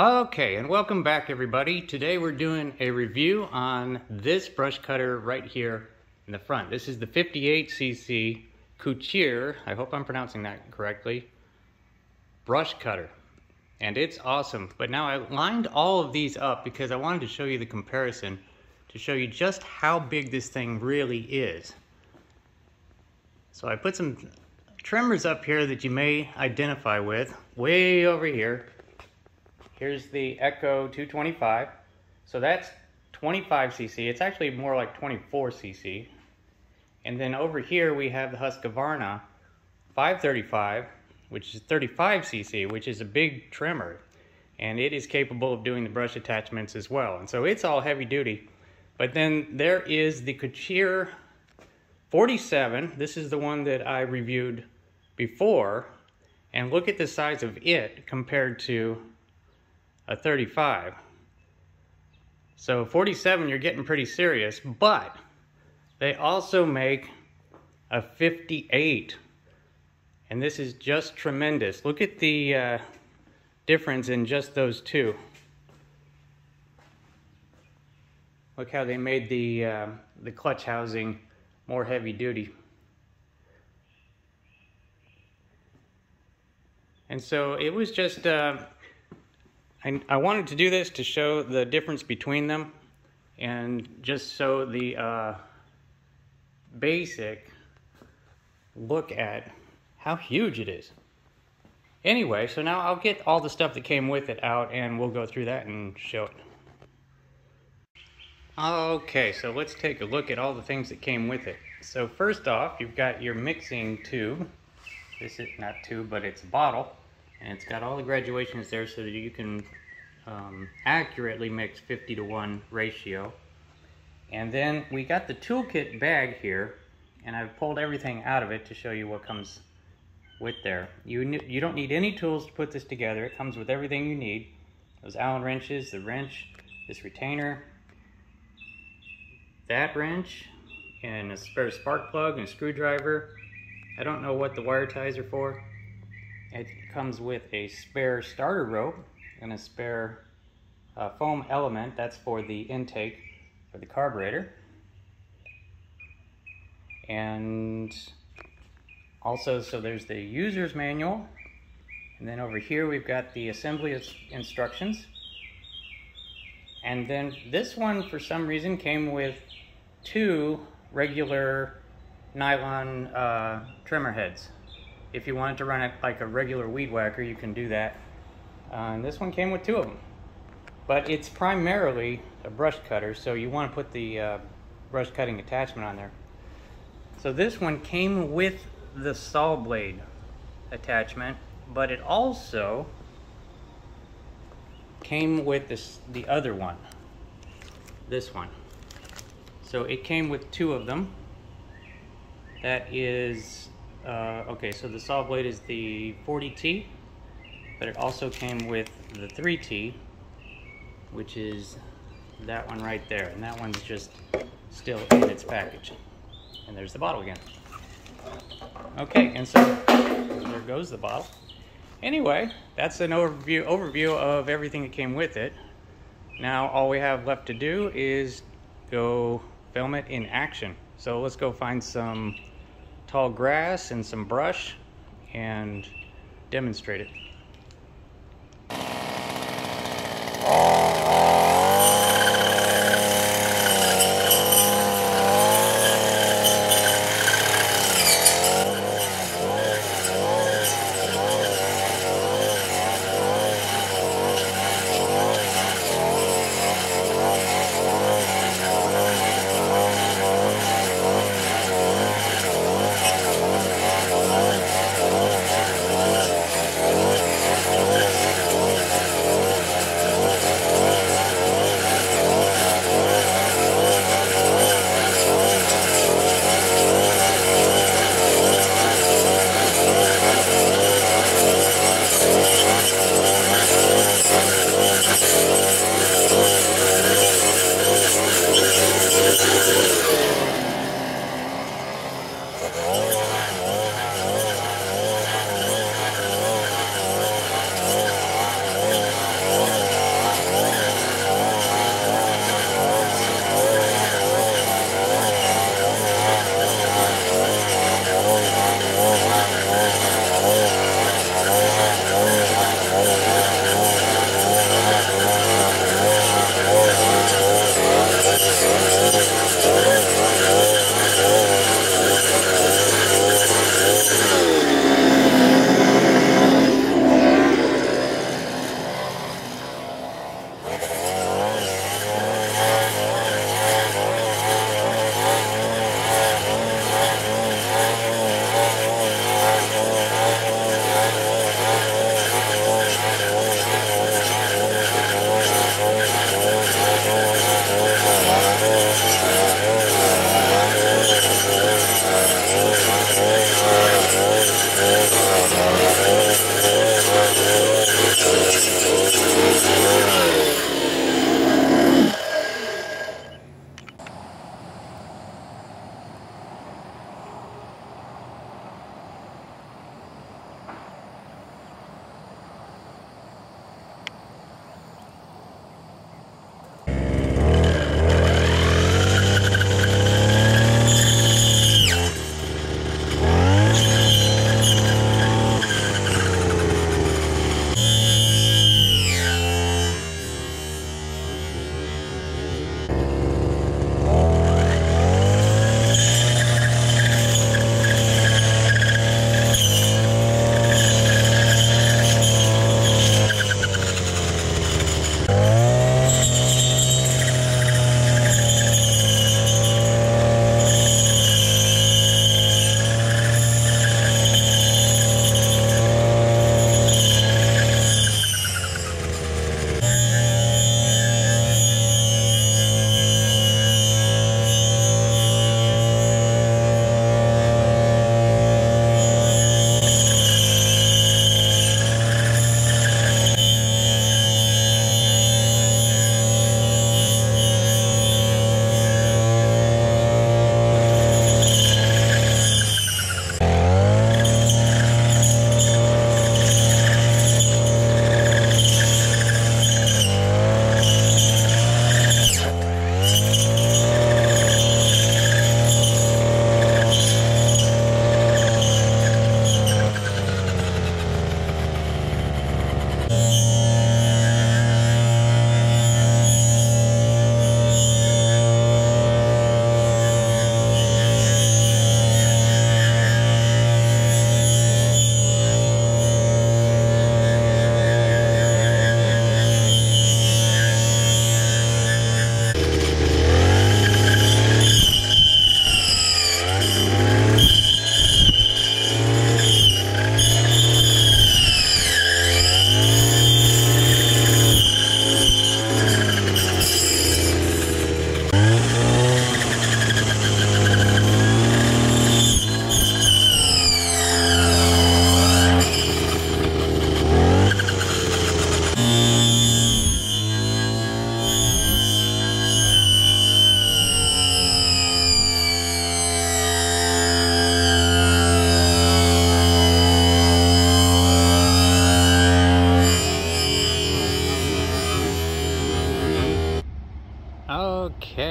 Okay, and welcome back everybody. Today we're doing a review on this brush cutter right here in the front. This is the 58cc Coocheer, I hope I'm pronouncing that correctly, brush cutter. And it's awesome. But now I lined all of these up because I wanted to show you the comparison to show you just how big this thing really is. So I put some trimmers up here that you may identify with, way over here. Here's the Echo 225. So that's 25cc. It's actually more like 24cc. And then over here we have the Husqvarna 535, which is 35cc, which is a big trimmer. And it is capable of doing the brush attachments as well. And so it's all heavy duty. But then there is the Coocheer 47. This is the one that I reviewed before. And look at the size of it compared to a 35. So 47, you're getting pretty serious, but they also make a 58. And this is just tremendous. Look at the uh, difference in just those two. Look how they made the, uh, the clutch housing more heavy duty. And so it was just, uh, I, I wanted to do this to show the difference between them and just show the uh, basic look at how huge it is. Anyway, so now I'll get all the stuff that came with it out and we'll go through that and show it. Okay, so let's take a look at all the things that came with it. So first off, you've got your mixing tube. This is not tube, but it's a bottle. And it's got all the graduations there so that you can um, accurately mix 50 to 1 ratio. And then we got the toolkit bag here, and I've pulled everything out of it to show you what comes with there. You, you don't need any tools to put this together. It comes with everything you need. Those Allen wrenches, the wrench, this retainer, that wrench, and a spare spark plug and a screwdriver. I don't know what the wire ties are for. It comes with a spare starter rope and a spare uh, foam element. That's for the intake for the carburetor. And also, so there's the user's manual. And then over here, we've got the assembly instructions. And then this one, for some reason, came with two regular nylon uh, trimmer heads. If you wanted to run it like a regular weed whacker, you can do that. Uh, and this one came with two of them. But it's primarily a brush cutter, so you want to put the uh, brush cutting attachment on there. So this one came with the saw blade attachment, but it also came with this the other one, this one. So it came with two of them. That is, uh, okay, so the saw blade is the 40T, but it also came with the 3T, which is that one right there. And that one's just still in its package. And there's the bottle again. Okay, and so there goes the bottle. Anyway, that's an overview overview of everything that came with it. Now all we have left to do is go film it in action. So let's go find some tall grass and some brush and demonstrate it.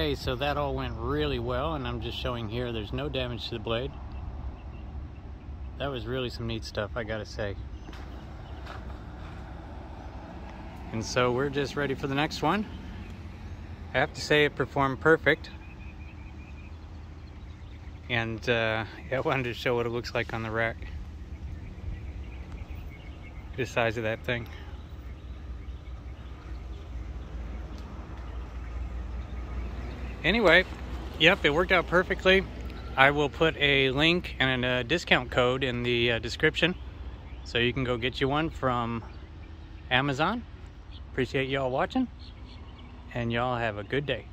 Okay, so that all went really well, and I'm just showing here there's no damage to the blade. That was really some neat stuff, I gotta say. And so we're just ready for the next one. I have to say it performed perfect. And uh, yeah, I wanted to show what it looks like on the rack. The size of that thing. Anyway, yep, it worked out perfectly. I will put a link and a discount code in the uh, description so you can go get you one from Amazon. Appreciate y'all watching and y'all have a good day.